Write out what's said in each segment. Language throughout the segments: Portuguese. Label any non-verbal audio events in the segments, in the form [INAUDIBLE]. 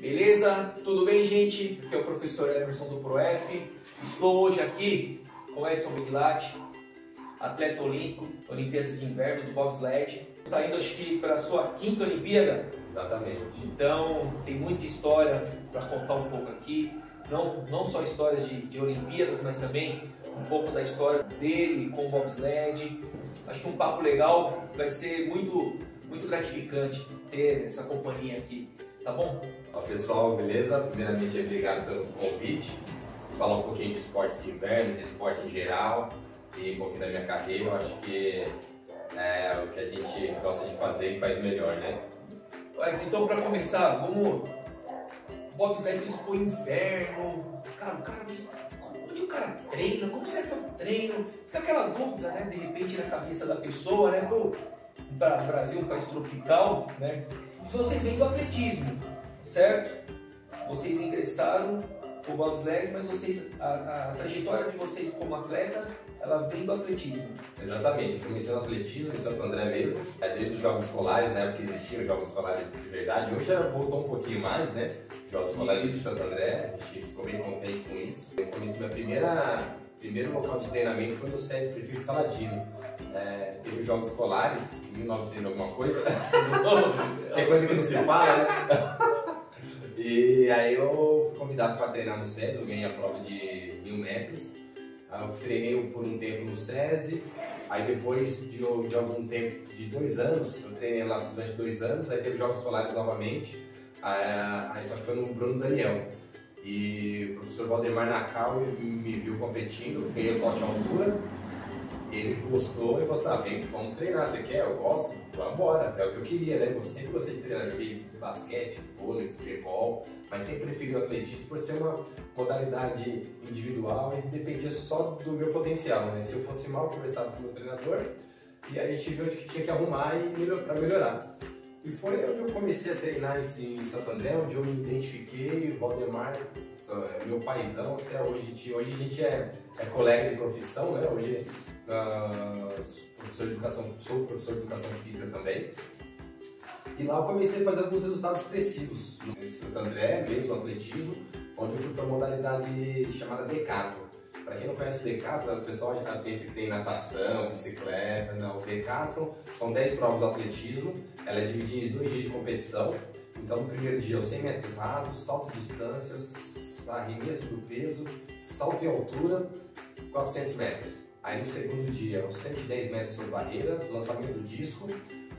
Beleza? Tudo bem, gente? Aqui é o professor Emerson do ProF. Estou hoje aqui com Edson Miglati, atleta olímpico, Olimpíadas de Inverno do bobsled. Está indo, acho que, para a sua quinta Olimpíada. Exatamente. Então, tem muita história para contar um pouco aqui. Não, não só histórias de, de Olimpíadas, mas também um pouco da história dele com o bobsled. Acho que um papo legal vai ser muito, muito gratificante ter essa companhia aqui. Tá bom? Pessoal, beleza? Primeiramente, obrigado pelo convite. Vou falar um pouquinho de esportes de inverno, de esporte em geral e um pouquinho da minha carreira. Eu acho que é o que a gente gosta de fazer e faz melhor, né? Então, para começar, vamos. Bobsled isso pro inverno. Cara, o cara, onde o cara treina? Como será que é o treino? Fica aquela dúvida, né? De repente na cabeça da pessoa, né? Para o Brasil, um país tropical, né? Vocês vêm do atletismo, certo? Vocês ingressaram o bobsled, mas vocês, a, a, trajetória de vocês como atleta, ela vem do atletismo. Exatamente, eu comecei no atletismo em Santo André mesmo, é, desde os Jogos Escolares, na época existiam os Jogos Escolares de verdade, hoje já voltou um pouquinho mais, né? Jogos Escolares de Santo André, a gente ficou bem contente com isso. Eu comecei minha primeira, primeiro local de treinamento foi no SESI Prefeito Saladino. É, teve Jogos Escolares, em 1900 alguma coisa, [LAUGHS] que é coisa que não se fala, né? E aí eu fui convidado para treinar no SESI, eu ganhei a prova de mil metros. Eu treinei por um tempo no SESI, aí depois de, de, algum tempo, de dois anos, eu treinei lá durante dois anos, aí teve Jogos Escolares novamente, aí só que foi no Bruno Daniel. E o professor Valdemar Nacal me viu competindo, ganhei o salto de altura, ele gostou e falou assim, ah, vamos treinar, você quer? Eu gosto, vamos embora. É o que eu queria, né? Eu sempre gostei de treinar, joguei basquete, vôlei, futebol, mas sempre preferi o atletismo por ser uma modalidade individual e dependia só do meu potencial, né? Se eu fosse mal, eu conversava com o meu treinador e a gente viu onde que tinha que arrumar e melhor, para melhorar. E foi onde eu comecei a treinar em Santo André, onde eu me identifiquei, o Valdemar é meu paizão até hoje. Hoje a gente é, é colega de profissão, né? Hoje professor de educação, sou professor de educação física também. E lá eu comecei a fazer alguns resultados expressivos. No Santo André, mesmo no atletismo, onde eu fui para a modalidade chamada Decathlon. Para quem não conhece o Decathlon, o pessoal já pensa que tem natação, bicicleta. Não, o Decathlon são 10 provas do atletismo. Ela é dividida em dois dias de competição. Então, no primeiro dia, os 100 metros rasos, salto de distâncias, arremesso do peso, salto em altura, 400 metros. Aí no segundo dia, os 110 metros sobre barreiras, lançamento do disco,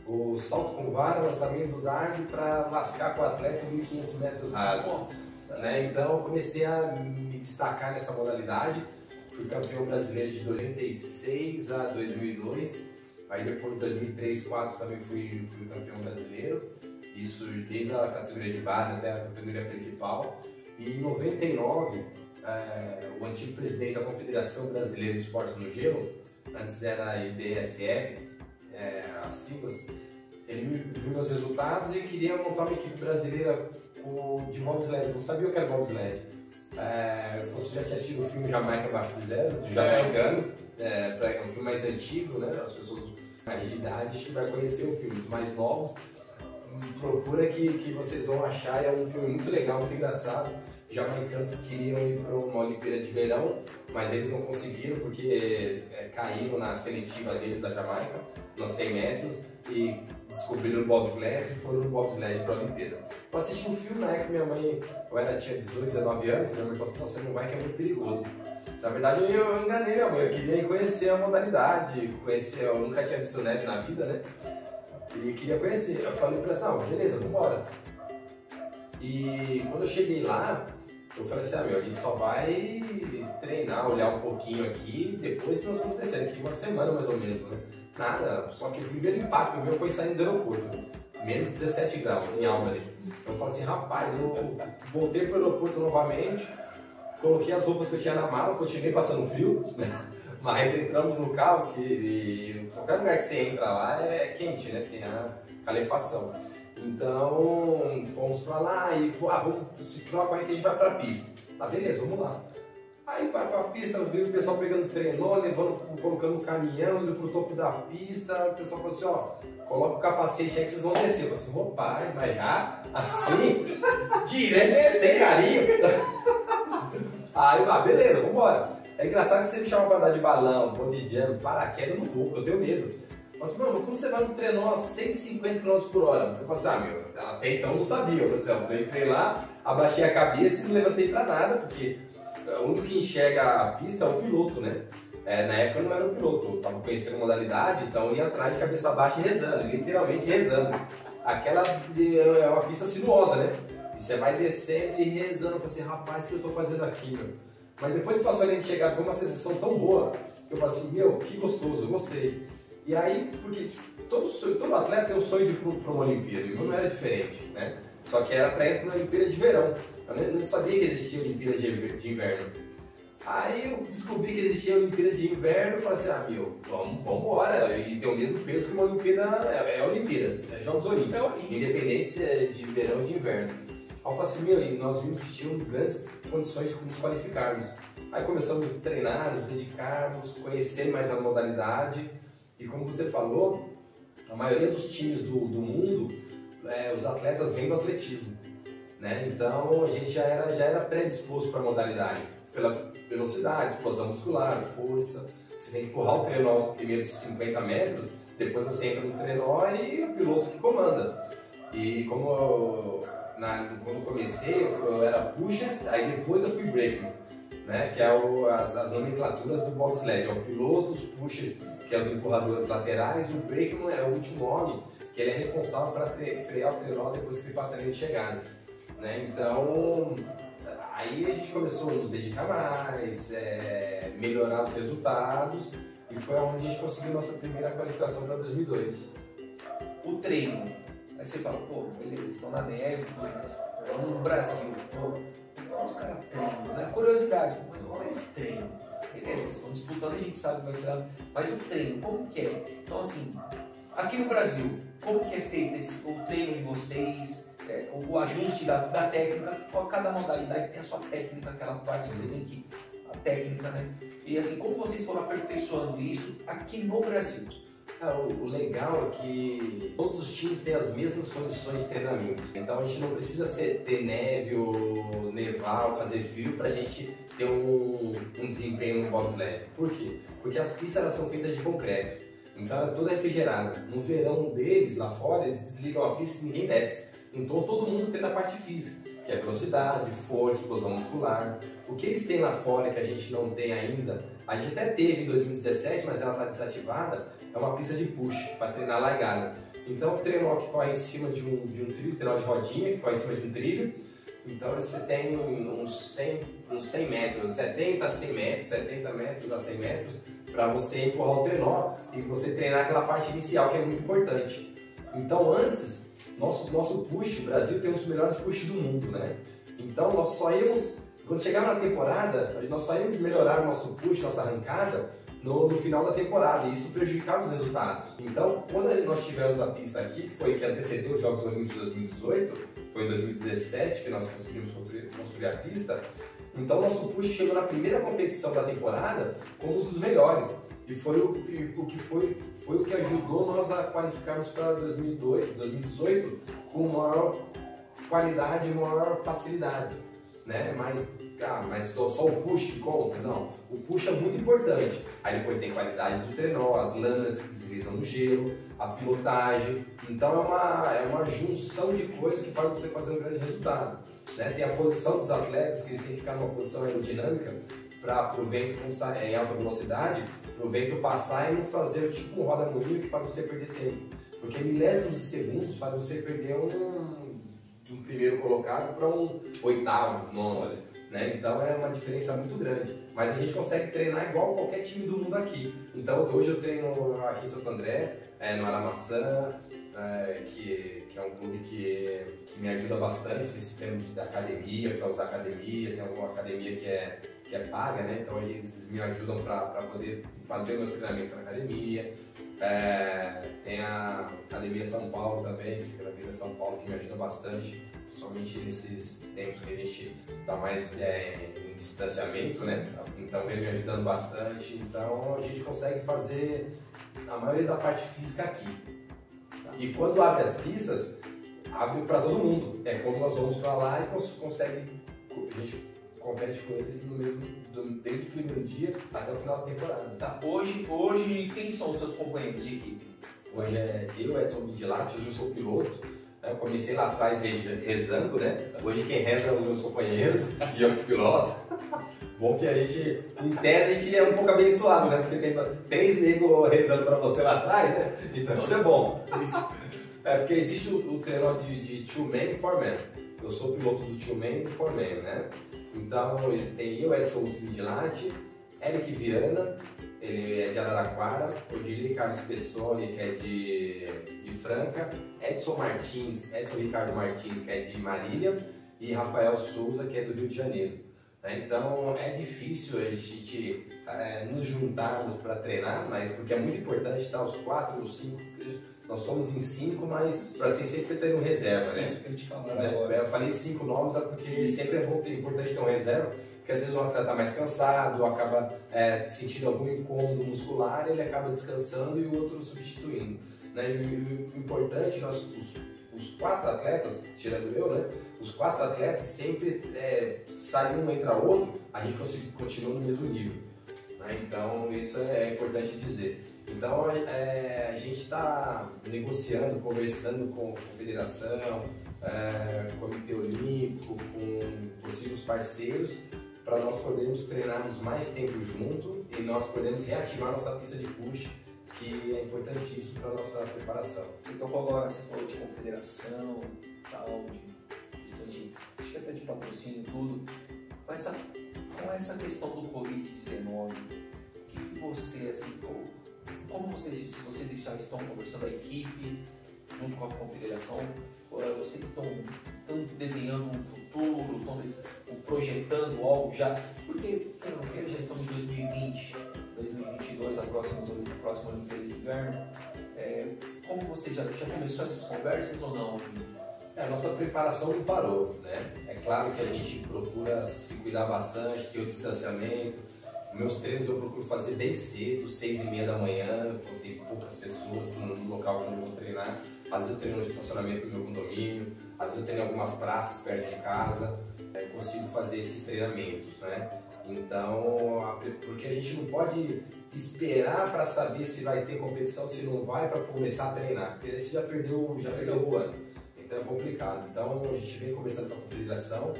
o salto com vara, lançamento do dardo para lascar com o atleta 1.500 metros rasos. Né? Então eu comecei a me destacar nessa modalidade. Fui campeão brasileiro de 96 a 2002. Aí depois de 2003, 2004 também fui, fui campeão brasileiro. Isso desde a categoria de base até a categoria principal. E em 99 é, o antigo presidente da Confederação Brasileira de Esportes no Gelo, antes era a IBSF, é, as siglas, ele viu meus resultados e queria montar uma equipe brasileira de bobsled. não sabia o que era bobsled. É, você já tinha assistido o filme Jamaica Abaixo de Zero, de jamaicanos, é, é um filme mais antigo, né? As pessoas mais de idade acho que vai conhecer o filme, os mais novos. Procura que, que vocês vão achar, é um filme muito legal, muito engraçado jamaicanos que queriam ir para uma Olimpíada de Verão, mas eles não conseguiram porque é, caíram na seletiva deles da Jamaica, nos 100 metros, e descobriram o bobsled e foram no bobsled para a Olimpíada. Eu assisti um filme na época minha mãe, eu era, tinha 18, 19 anos, minha mãe falou assim, não, você não vai que é muito perigoso. Na verdade, eu, enganei minha mãe, eu queria conhecer a modalidade, conhecer, eu nunca tinha visto neve na vida, né? E queria conhecer. Eu falei para ela, não, beleza, vamos embora. E quando eu cheguei lá, eu falei assim, ah, meu, a gente só vai treinar, olhar um pouquinho aqui, depois nós vamos descer aqui uma semana mais ou menos, né? Nada, só que o primeiro impacto meu foi saindo do aeroporto, menos 17 graus em Albany. Eu falei assim, rapaz, eu voltei pro aeroporto novamente, coloquei as roupas que eu tinha na mala, continuei passando frio, [LAUGHS] mas entramos no carro, que qualquer lugar que você entra lá é quente, né? Tem a calefação. Então, fomos pra lá e ah, vamos se troca aí que a gente vai pra pista. Tá, beleza, vamos lá. Aí vai pra pista, viu o pessoal pegando trenó, levando, colocando o caminhão, indo pro topo da pista. O pessoal falou assim, ó, coloca o capacete aí que vocês vão descer. Eu falei assim, rapaz, mas já? Assim? [LAUGHS] De Mentira! Sem, carinho. [LAUGHS] Aí, ah, beleza, vambora. É engraçado que você me chama pra andar de balão, jump, paraquedas, eu não vou, eu tenho medo. Mas, mano, como você vai no trenó a 150 km por hora? Eu falei assim, ah, meu, até então eu não sabia. Falei assim, eu entrei lá, abaixei a cabeça e não levantei pra nada, porque o único que enxerga a pista é o piloto, né? É, na época eu não era um piloto, eu tava conhecendo a modalidade, então eu ia atrás de cabeça baixa e rezando, literalmente rezando. Aquela é uma pista sinuosa, né? E você vai descendo e rezando, eu falei assim, rapaz, o que eu tô fazendo aqui, meu? Mas depois que passou a gente chegar, foi uma sensação tão boa, que eu falei assim, meu, que gostoso, eu gostei. E aí, porque tipo, todo, todo atleta tem o sonho de ir para uma Olimpíada, e o meu não era diferente, né? Só que era para ir para uma Olimpíada de verão. Eu não sabia que existia Olimpíada de, inverno. Aí eu descobri que existia Olimpíada de Inverno e falei assim, ah, meu, vamos, vamos embora. E tem o mesmo peso que uma Olimpíada, é, é Olimpíada, é Jogos Olímpicos, é independente se é de verão ou de inverno. Aí eu falei assim, meu, e nós vimos que tinham grandes condições de nos qualificarmos. Aí começamos a treinar, nos dedicarmos, conhecer mais a modalidade. E como você falou, a maioria dos times do, do mundo, é, os atletas vêm do atletismo. Né? Então a gente já era, já era predisposto para a modalidade pela velocidade, explosão muscular, força. Você tem que empurrar o trenó os primeiros 50 metros, depois você entra no trenó e o piloto que comanda. E como eu, na, quando eu comecei, eu era pushers, aí depois eu fui brakeman, né? que é o, as, as, nomenclaturas do bobsled. É o piloto, os pushers, que é os empurradores laterais, e o brakeman é o último nome, que ele é responsável para frear o trenó depois que ele passa a linha de chegada. Né? Então, Aí a gente começou a nos dedicar mais, é, melhorar os resultados e foi onde a gente conseguiu nossa primeira qualificação para 2002. O treino. Aí você fala, pô, beleza, estão na neve, mas estão no Brasil. Pô, como os caras treinam, né? Curiosidade, como eles treinam? Beleza, eles estão disputando, a gente sabe que vai ser. Mas o treino, como que é? Então assim, aqui no Brasil, como que é feito esse, o treino de vocês? é, o ajuste da, da técnica, cada modalidade tem a sua técnica, aquela parte que você tem que. a técnica, né? E assim, como vocês foram aperfeiçoando isso aqui no Brasil? Ah, o, legal é que todos os times têm as mesmas condições de treinamento. Então a gente não precisa ser, ter neve ou nevar ou fazer frio para a gente ter um, um desempenho no bobsled. Por quê? Porque as pistas elas são feitas de concreto. Então é toda refrigerada. No verão deles, lá fora, eles desligam a pista e ninguém desce. Então todo mundo tem a parte física, que é velocidade, força, explosão muscular. O que eles têm lá fora que a gente não tem ainda, a gente até teve em 2017, mas ela está desativada, é uma pista de push para treinar largada. Então o trenó que corre em cima de um, de um trilho, trenó de rodinha que corre em cima de um trilho, então você tem uns 100, uns 100 metros, 70 a 100 metros, 70 metros a 100 metros, para você empurrar o trenó e você treinar aquela parte inicial que é muito importante. Então antes nosso, nosso push, o Brasil tem um dos melhores pushes do mundo, né? Então nós só íamos, quando chegava na temporada, nós só íamos melhorar o nosso push, nossa arrancada, no, no, final da temporada e isso prejudicava os resultados. Então, quando nós tivemos a pista aqui, que foi que antecedeu os Jogos Olímpicos de 2018, foi em 2017 que nós conseguimos construir, construir a pista, então nosso push chegou na primeira competição da temporada como um dos melhores. E foi o, o que foi, foi o que ajudou nós a qualificarmos para 2018 com maior qualidade e maior facilidade. Né? Mas, ah, mas só, só o push que conta? Não. O push é muito importante. Aí depois tem qualidade do trenó, as lâminas que deslizam no gelo, a pilotagem. Então é uma, é uma junção de coisas que faz você fazer um grande resultado. Né? Tem a posição dos atletas, que eles têm que ficar numa posição aerodinâmica para o vento começar em alta velocidade, para o vento passar e não fazer tipo um roda-moinho que faz você perder tempo. Porque milésimos de segundos faz você perder um, de um primeiro colocado para um oitavo, nono, né? Então é uma diferença muito grande. Mas a gente consegue treinar igual qualquer time do mundo aqui. Então hoje eu treino aqui em Santo André, é, no Aramaçã, é, que, que é um clube que, que me ajuda bastante nesse sistema de academia, para usar academia, tem alguma academia que é que é paga, né? Então eles me ajudam para poder fazer o meu treinamento na academia. É, tem a Academia São Paulo também, que fica na Avenida São Paulo, que me ajuda bastante, principalmente nesses tempos que a gente está mais é, em distanciamento, né? Então vem me ajudando bastante. Então a gente consegue fazer a maioria da parte física aqui. E quando abre as pistas, abre para todo mundo. É quando nós vamos para lá e cons consegue, a gente compete com eles no mesmo, do, desde o primeiro dia até o final da temporada. Tá, hoje, hoje quem são os seus companheiros de equipe? Hoje é eu, Edson Bidilati, hoje eu sou piloto. Eu comecei lá atrás rezando, né? Hoje quem reza são os meus companheiros [LAUGHS] e eu que piloto. [LAUGHS] Bom que a gente, em tese, a gente é um pouco abençoado, né? Porque tem três negros rezando pra você lá atrás, né? Então isso é bom. [LAUGHS] É porque existe o, o de, de two man, four man. Eu sou piloto do two man e do four man, né? Então tem eu, Edson Vigilante, Eric Viana, ele é de Araraquara, Odili Carlos Pessoni, que é de, de Franca, Edson Martins, Edson Ricardo Martins, que é de Marília, e Rafael Souza, que é do Rio de Janeiro. Né? Então é difícil a gente é, nos juntarmos para treinar, mas porque é muito importante estar os quatro, os cinco, nós somos em cinco, mas para ter sempre ter um reserva, né? Isso que a gente falou né? agora. Eu falei cinco nomes é porque sempre é bom ter, importante ter um reserva, porque às vezes o atleta está mais cansado, acaba é, sentindo algum incômodo muscular, ele acaba descansando e o outro substituindo. Né? E, o, o importante, nós, os, os quatro atletas, tirando eu, né? Os quatro atletas sempre é, saem um entra outro, a gente continua no mesmo nível. Né? Então isso é importante dizer. Então é, a gente está negociando, conversando com a confederação, é, com o Comitê Olímpico, com possíveis parceiros, para nós podermos treinarmos mais tempo junto e nós podermos reativar nossa pista de push que é importantíssimo para nossa preparação. Você tocou agora, você falou de confederação, tal, de questão de, acho que até de patrocínio e tudo. Com essa, com essa questão do Covid-19, o que, que, você, assim, como, como vocês, vocês já estão conversando, a equipe, junto com a confederação, vocês estão, estão desenhando um futuro, estão projetando algo já? Porque, pelo já estamos em 2020, 2022, a próxima, a próxima Olimpíada de Inverno. É, como você já, já começou essas conversas ou não? É, a nossa preparação não parou, né? É claro que a gente procura se cuidar bastante, ter o distanciamento. Meus treinos eu procuro fazer bem cedo, seis e meia da manhã, quando tem poucas pessoas no local onde eu vou treinar. Às vezes eu treino no estacionamento do meu condomínio, às vezes eu treino em algumas praças perto de casa. É, consigo fazer esses treinamentos, né? Então, porque a gente não pode esperar para saber se vai ter competição, se não vai, para começar a treinar, porque aí você já perdeu, já perdeu o ano. Então é complicado. Então a gente vem conversando com a confederação,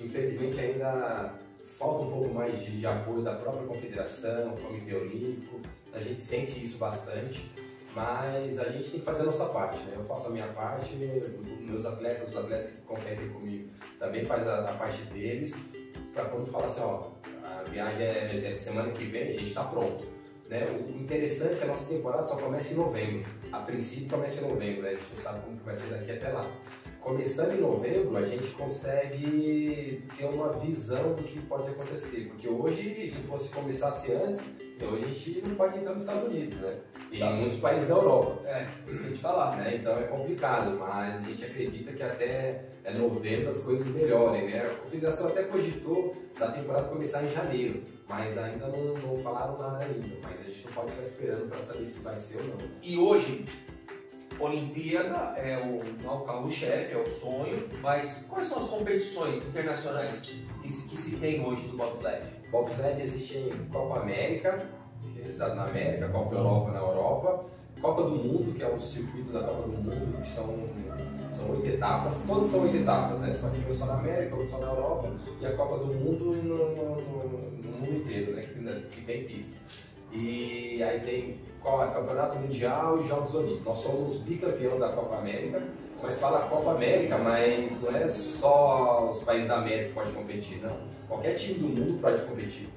infelizmente ainda falta um pouco mais de, de apoio da própria confederação, Comitê Olímpico, a gente sente isso bastante, mas a gente tem que fazer a nossa parte, né? Eu faço a minha parte, meus atletas, os atletas que competem comigo também fazem a, a parte deles, para quando falar assim, ó, a viagem é exemplo, semana que vem, a gente está pronto. Né? O interessante é que a nossa temporada só começa em novembro. A princípio começa em novembro, né? a gente não sabe como vai ser daqui até lá. Começando em novembro, a gente consegue ter uma visão do que pode acontecer. Porque hoje, se fosse começasse antes, hoje a gente não pode entrar nos Estados Unidos, né? E tá. muitos países da Europa. É, isso que a gente falar, né? Então é complicado, mas a gente acredita que até é novembro as coisas melhorem, né? A confederação até cogitou da temporada começar em janeiro, mas ainda não, não falaram nada ainda. Mas a gente não pode ficar esperando para saber se vai ser ou não. E hoje, Olimpíada é o, é o carro-chefe, é o sonho, mas quais são as competições internacionais que se, que se tem hoje do bobsled? Bobsled existe em Copa América, que é realizado na América, Copa Europa na Europa, Copa do Mundo, que é o circuito da Copa do Mundo, que são, são oito etapas, todas são oito etapas, né? Só que um só na América, outro só na Europa, e a Copa do Mundo no, no, no, no mundo inteiro, né? Que, que tem pista. E aí tem Campeonato Mundial e Jogos Olímpicos. Nós somos bicampeão da Copa América, mas fala Copa América, mas não é só os países da América que podem competir, não. Qualquer time do mundo pode competir.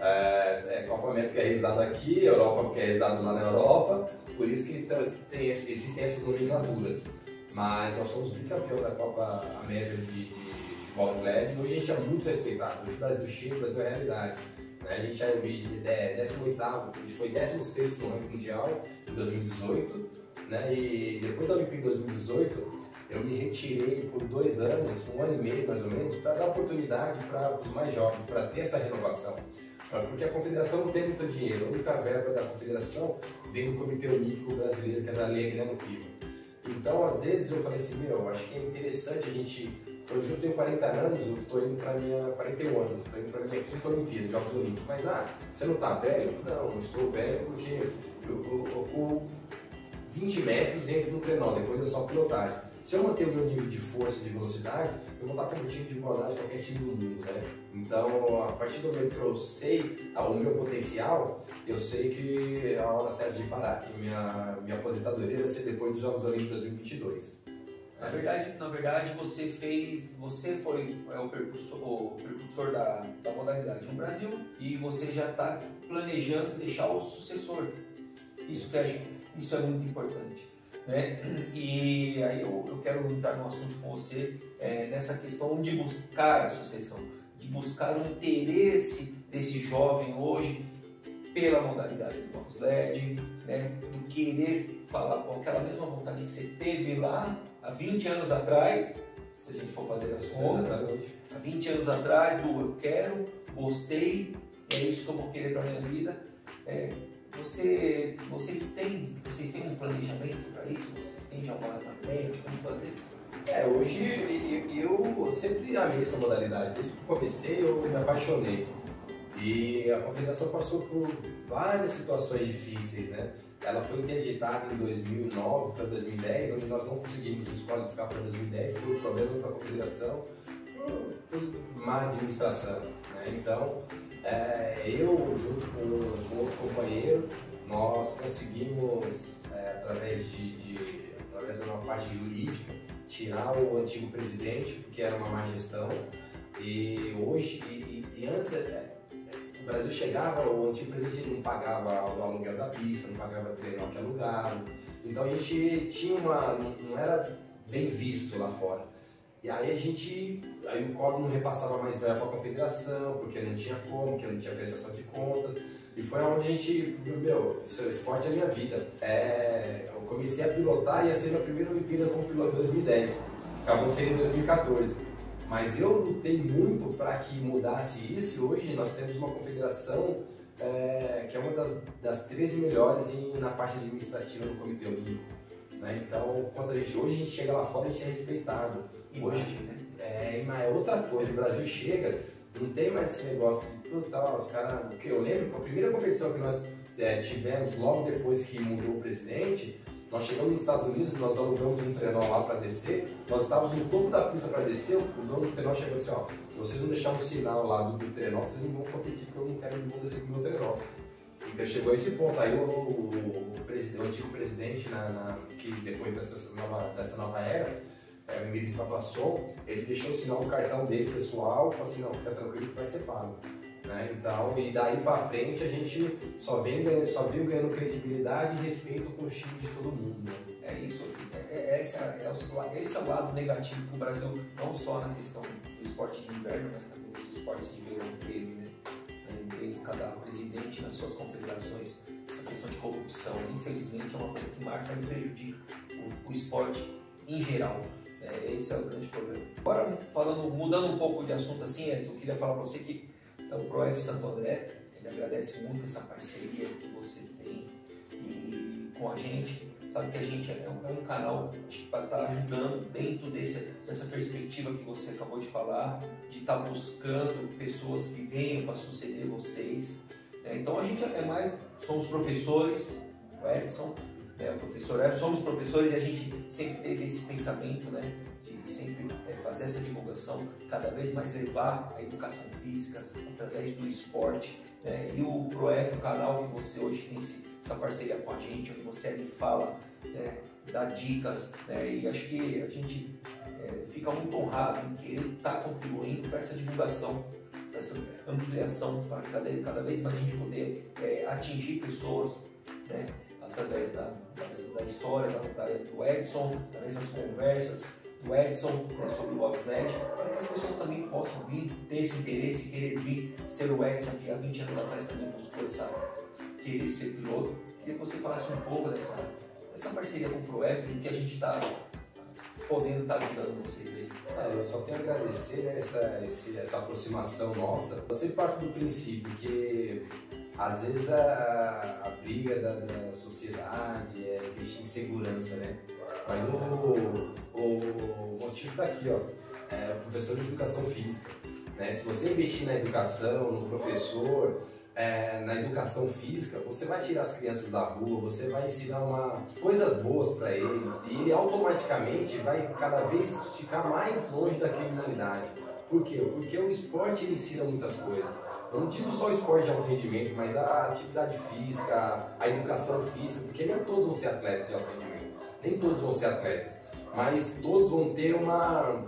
É, é Copa América é realizado aqui, Europa porque é realizado lá na Europa, por isso que tem, existem essas nomenclaturas. Mas nós somos bicampeão da Copa América de, de, de bobsled e hoje a gente é muito respeitado. Hoje o Brasil chega, o Brasil é realidade. Né? A gente já é 18, a gente foi 16 no ranking mundial em 2018, né? e depois da Olimpíada de 2018, eu me retirei por dois anos, um ano e meio mais ou menos, para dar oportunidade para os mais jovens, para ter essa renovação. Porque a confederação não tem muito dinheiro, a única verba da confederação vem do Comitê Olímpico Brasileiro, que é da Lei Guilherme Piva. Então, às vezes eu falei assim, meu, acho que é interessante a gente. Hoje eu tenho 40 anos, eu estou indo para minha 41 anos, estou indo para minha quinta Olimpíada, Jogos Olímpicos. Mas ah, você não está velho? Não, não estou velho porque eu, eu, eu, 20 metros entro no trenó, depois é só pilotagem. Se eu manter o meu nível de força e de velocidade, eu vou estar competindo de igualdade qualquer time do mundo, né? Então, a partir do momento que eu sei o meu potencial, eu sei que é a hora certa de parar, que minha, minha aposentadoria vai ser depois dos Jogos Olímpicos 2022. Na verdade, na verdade, você fez, você foi é, o percursor, o percursor da, da modalidade no Brasil e você já está planejando deixar o sucessor. Isso que isso é muito importante. Né? E aí eu, eu quero entrar no assunto com você é, nessa questão de buscar a sucessão, de buscar o interesse desse jovem hoje pela modalidade do bobsled, né? Querer falar com aquela mesma vontade que você teve lá há 20 anos atrás, se a gente for fazer as contas, há 20 anos atrás, do eu quero, gostei, é isso que eu vou querer para minha vida. É, você, vocês, têm, vocês têm um planejamento para isso? Vocês têm já uma, ideia de como fazer? É, hoje eu, eu sempre amei essa modalidade. Desde que comecei, eu me apaixonei. E a confederação passou por várias situações difíceis, né? Ela foi interditada em 2009 para 2010, onde nós não conseguimos nos qualificar para 2010 por problemas da confederação, por, por má administração. Né? Então, é, eu, junto com, com outro companheiro, nós conseguimos, é, através de, de, através de uma parte jurídica, tirar o antigo presidente, porque era uma má gestão. E hoje, o Brasil chegava, o antigo presidente não pagava o aluguel da pista, não pagava o treino que alugava. Então a gente tinha uma. não, era bem visto lá fora. E aí a gente, aí o COB não repassava mais verba para a confederação, porque não tinha como, porque não tinha prestação de contas. E foi onde a gente, meu, esporte é minha vida. É, eu comecei a pilotar e ia ser minha primeira Olimpíada como piloto em 2010. Acabou sendo em 2014. Mas eu lutei muito para que mudasse isso e hoje nós temos uma confederação é, que é uma das, das 13 melhores em, na parte administrativa do Comitê Olímpico. Né? Então, quando a gente, hoje a gente chega lá fora, a gente é respeitado. Hoje, né? É, mas é outra coisa, o Brasil chega, não tem mais esse negócio de, puta, os caras. Porque eu lembro que a primeira competição que nós é, tivemos logo depois que mudou o presidente, nós chegamos nos Estados Unidos, nós alugamos um trenó lá para descer, nós estávamos no topo da pista para descer, o dono do trenó chegou assim, ó, se vocês não deixarem um sinal lá do, do trenó, vocês não vão competir porque eu não quero não descer com o meu trenó. Então chegou a esse ponto. Aí o, o, o, o antigo presidente, na, na, que depois dessa nova, dessa nova era, é, o Emílio Papasson, ele deixou o sinal no cartão dele pessoal, falou assim, não, fica tranquilo que vai ser pago. Né? Então, e daí para frente a gente só vem ganhando, só viu ganhando credibilidade e respeito com o time de todo mundo. Né? É isso, é, é, esse, é o, esse é o lado negativo que o Brasil, não só na questão do esporte de inverno, mas também dos esportes de verão teve, né? Cada presidente nas suas confederações essa questão de corrupção, infelizmente, é uma coisa que marca e prejudica o, o esporte em geral. É, esse é o grande problema. Agora, falando, mudando um pouco de assunto assim, Edson, eu queria falar para você que é o ProF Santo André, ele agradece muito essa parceria que você tem e, com a gente. Sabe que a gente é um, é um canal vai estar tá ajudando dentro desse, dessa perspectiva que você acabou de falar, de estar tá buscando pessoas que venham para suceder vocês. É, então a gente é mais, somos professores, o Edson, é, o professor Hélio, somos professores e a gente sempre teve esse pensamento, né? Sempre é, fazer essa divulgação, cada vez mais levar a educação física através do esporte. Né? E o ProF, o canal que você hoje tem essa parceria com a gente, onde você me fala, né? dá dicas, né? e acho que a gente é, fica muito honrado em querer estar tá contribuindo para essa divulgação essa ampliação para cada, cada vez mais a gente poder é, atingir pessoas né, através da, da, da história da, do Edson, através das conversas do Edson né, sobre o bobsled, para que as pessoas também possam vir, ter esse interesse querer vir ser o Edson, que há 20 anos atrás também buscou essa, querer ser piloto. Queria que você falasse um pouco dessa, dessa parceria com o ProF, do que a gente está podendo estar tá ajudando vocês aí. Eu só tenho a agradecer essa, essa aproximação nossa. Você parte do princípio que às vezes a, a briga da, da, sociedade é investir em segurança, né? Mas o, o, o motivo tá aqui, ó. É o professor de educação física. Né? Se você investir na educação, no professor, é, na educação física, você vai tirar as crianças da rua, você vai ensinar uma, coisas boas para eles e ele automaticamente vai cada vez ficar mais longe da criminalidade. Por quê? Porque o esporte ensina muitas coisas. Eu não digo só o esporte de alto rendimento, mas a atividade física, a educação física, porque nem todos vão ser atletas de alto rendimento, nem todos vão ser atletas, mas todos vão ter uma,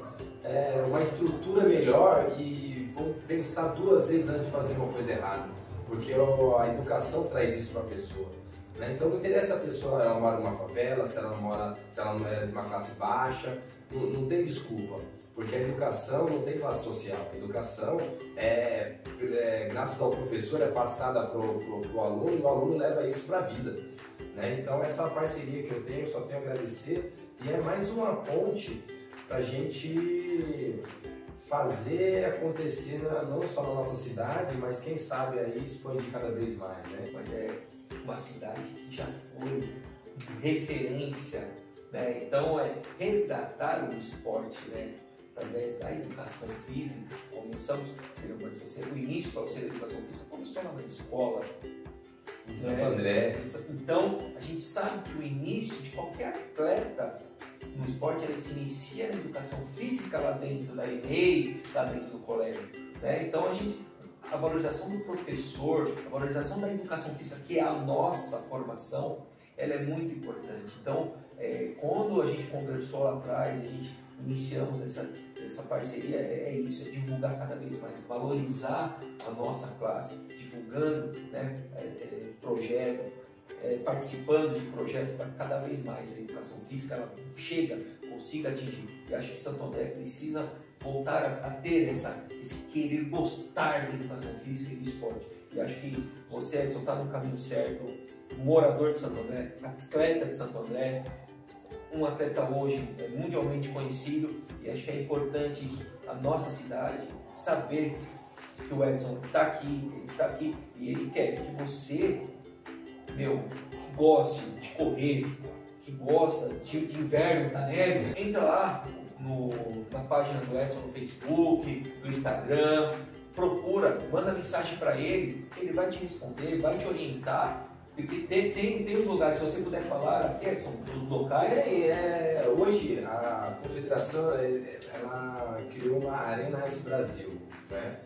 é, uma estrutura melhor e vão pensar duas vezes antes de fazer uma coisa errada porque a educação traz isso para a pessoa. Né? Então não interessa a pessoa ela mora numa favela, se ela mora, se ela é de uma classe baixa, não, não tem desculpa, porque a educação não tem classe social. A educação é, é graças ao professor é passada para o aluno e o aluno leva isso para a vida. Né? Então essa parceria que eu tenho, só tenho a agradecer e é mais uma ponte para a gente fazer acontecer não só na nossa cidade, mas quem sabe aí expandir cada vez mais, né? Mas é uma cidade que já foi referência, né? Então é resgatar o esporte, né? Através da educação física, começamos, você, o início para você da educação física começou na escola, em Santo né? André. Então, a gente sabe que o início de qualquer atleta no esporte ele se inicia na educação física lá dentro da ENEI, lá dentro do colégio. Né? Então a gente, a valorização do professor, a valorização da educação física, que é a nossa formação, ela é muito importante. Então, é, quando a gente conversou lá atrás, a gente iniciamos essa, essa parceria, é, é, isso, é divulgar cada vez mais, valorizar a nossa classe, divulgando né, é, é projeto, é, participando de projetos para cada vez mais a educação física ela chega, consiga atingir. Eu acho que Santo André precisa voltar a, a ter essa, esse querer gostar da educação física e do esporte. E acho que você, Edson, está no caminho certo, morador de Santo André, atleta de Santo André, um atleta hoje é mundialmente conhecido e acho que é importante isso, a nossa cidade, saber que o Edson está aqui, ele está aqui e ele quer que você meu, que goste de correr, que gosta de, de inverno, da neve, entra lá no, na página do Edson no Facebook, no Instagram, procura, manda mensagem para ele, ele vai te responder, vai te orientar. Tem, tem, tem os lugares, se você puder falar aqui, Edson, dos locais. É, é, hoje a confederação ela criou uma Arena S Brasil, né?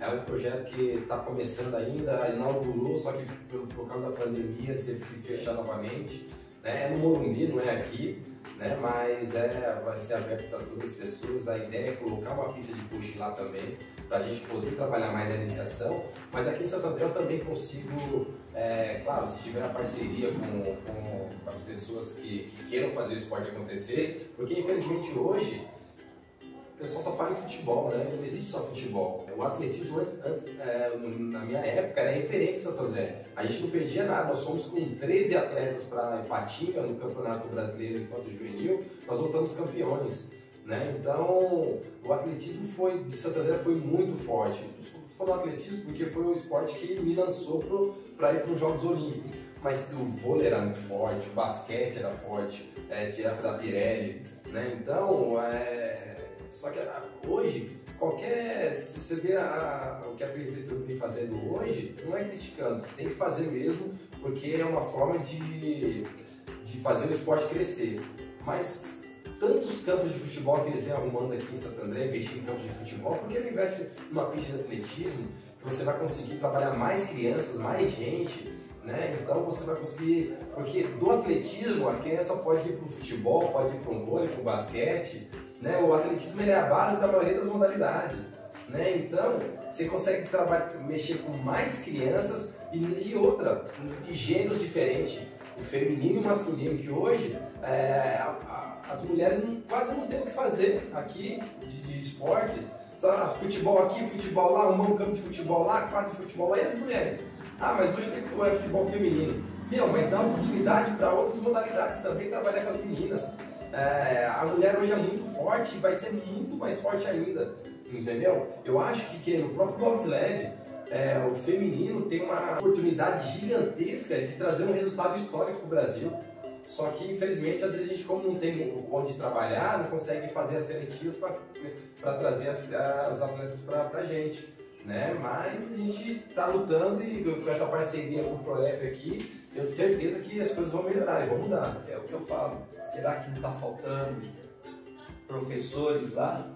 É um projeto que está começando ainda, inaugurou, só que por, por, causa da pandemia teve que fechar novamente. Né? É no Morumbi, não é aqui, né? mas é, vai ser aberto para todas as pessoas. A ideia é colocar uma pista de push lá também, para a gente poder trabalhar mais a iniciação. Mas aqui em Santo André eu também consigo, é, claro, se tiver a parceria com, com as pessoas que, que queiram fazer o esporte acontecer, porque infelizmente hoje o pessoal só fala em futebol, né? Não existe só futebol. O atletismo, antes, antes é, na minha época, era referência em Santo André. A gente não perdia nada, nós fomos com 13 atletas para Ipatinga no Campeonato Brasileiro Infanto Juvenil, nós voltamos campeões. Né? Então, o atletismo foi, de Santo André foi muito forte. Você falou atletismo porque foi o esporte que me lançou para ir para os Jogos Olímpicos. Mas o vôlei era muito forte, o basquete era forte, é, tinha da Pirelli. Né? Então, é, só que ah, hoje, qualquer. Se você vê a, o que a prefeitura vem fazendo hoje, não é criticando, tem que fazer mesmo, porque é uma forma de, de fazer o esporte crescer. Mas tantos campos de futebol que eles vêm arrumando aqui em Santo André, investindo em campos de futebol, porque ele investe numa pista de atletismo, que você vai conseguir trabalhar mais crianças, mais gente, né? Então você vai conseguir, porque do atletismo a criança pode ir para o futebol, pode ir para o vôlei, para o basquete, né? O atletismo é a base da maioria das modalidades. Né? Então, você consegue trabalhar, mexer com mais crianças e, e outra, e gêneros diferentes, o feminino e o masculino, que hoje é, a, a, as mulheres não, quase não têm o que fazer aqui de, de esportes. Só futebol aqui, futebol lá, um campo de futebol lá, quatro de futebol lá, e as mulheres? Ah, mas hoje tem que futebol feminino. Meu, mas dá oportunidade para outras modalidades também trabalhar com as meninas. É, a mulher hoje é muito forte e vai ser muito mais forte ainda, entendeu? Eu acho que, que no próprio bobsled, é, o feminino tem uma oportunidade gigantesca de trazer um resultado histórico para o Brasil. Só que, infelizmente, às vezes a gente, como não tem onde trabalhar, não consegue fazer as seletivas para trazer as, a, os atletas para a gente. Né? Mas a gente está lutando e com essa parceria com o Prolef aqui, tenho certeza que as coisas vão melhorar e vão mudar. É o que eu falo. Será que não está faltando professores lá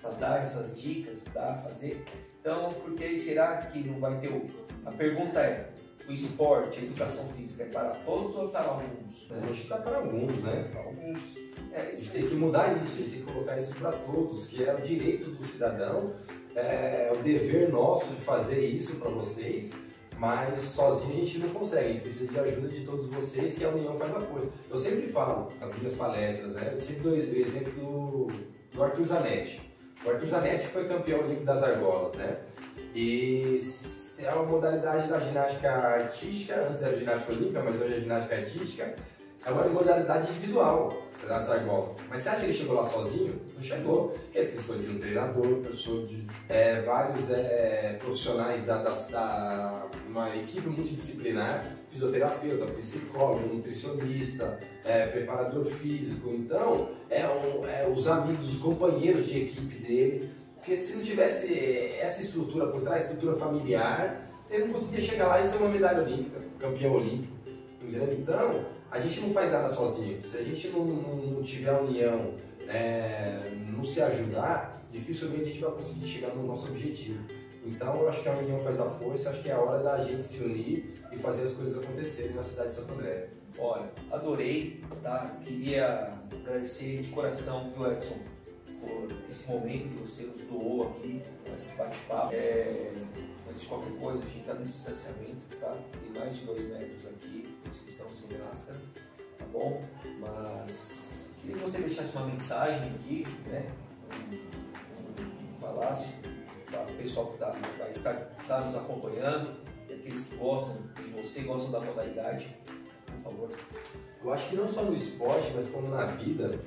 para dar essas dicas, dar, fazer? Então, porque será que não vai ter o... A pergunta é, o esporte, a educação física é para todos ou para alguns? A gente está para alguns, né? Para alguns. É, a gente tem que mudar isso, a gente tem que colocar isso para todos, que é o direito do cidadão, é o dever nosso de fazer isso para vocês, mas sozinho a gente não consegue, a gente precisa de ajuda de todos vocês, que a união faz a força. Eu sempre falo nas minhas palestras, né? Eu sempre dou o exemplo do, do Arthur Zanetti. O Arthur Zanetti foi campeão olímpico das argolas, né? E é uma modalidade da ginástica artística, antes era ginástica olímpica, mas hoje é ginástica artística, é uma modalidade individual das argolas. Mas você acha que ele chegou lá sozinho? Não chegou. Ele precisou de um treinador, precisou de é, vários é, profissionais da, da, da, uma equipe multidisciplinar, fisioterapeuta, psicólogo, nutricionista, é, preparador físico. Então, é, um, é os amigos, os companheiros de equipe dele porque se não tivesse eh, essa estrutura por trás, estrutura familiar, ele não conseguia chegar lá e ser uma medalha olímpica, campeão olímpico. Então, a gente não faz nada sozinho. Se a gente não, não, não tiver união, é, não se ajudar, dificilmente a gente vai conseguir chegar no nosso objetivo. Então, eu acho que a união faz a força, acho que é a hora da gente se unir e fazer as coisas acontecerem na cidade de Santo André. Olha, adorei, tá? Queria agradecer de coração, viu, Edson? por esse momento que você nos doou aqui, esse bate-papo. É, de qualquer coisa, a gente está no distanciamento, tá? Tem mais de dois metros aqui, os que estão sem máscara, tá bom? Mas queria que você deixasse uma mensagem aqui, né? Falasse para o pessoal que tá, vai estar tá nos acompanhando, e aqueles que gostam de você, gostam da modalidade, por favor. Eu acho que não só no esporte, mas como na vida,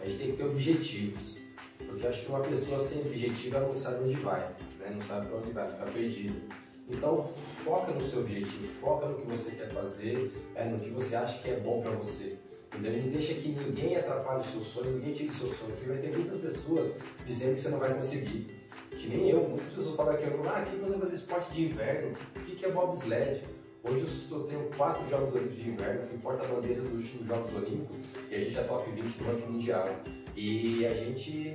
a gente tem que ter objetivos. Porque acho que uma pessoa sem objetivo ela não sabe onde vai, né? não sabe para onde vai, fica perdido. Então foca no seu objetivo, foca no que você quer fazer, é, no que você acha que é bom para você. Entendeu? Não deixa que ninguém atrapalhe o seu sonho, ninguém tire o seu sonho, porque vai ter muitas pessoas dizendo que você não vai conseguir. Que nem eu, muitas pessoas falam aqui, ah, quem você fazer esporte de inverno? O que é bobsled? Hoje eu tenho quatro Jogos Olímpicos de Inverno, fui porta-bandeira dos Jogos Olímpicos e a gente é top 20 do ranking mundial. E a gente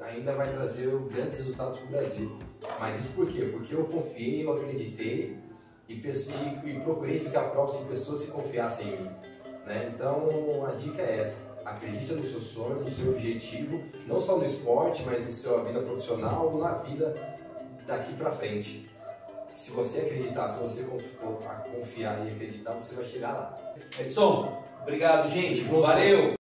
ainda vai trazer grandes resultados para o Brasil. Mas isso por quê? Porque eu confiei, eu acreditei e, e, e procurei ficar próximo de pessoas que confiassem em mim. Né? Então a dica é essa. Acredita no seu sonho, no seu objetivo, não só no esporte, mas na sua vida profissional, na vida daqui para frente. Se você acreditar, se você confiar e acreditar, você vai chegar lá. Edson, obrigado, gente. Valeu!